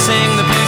sing the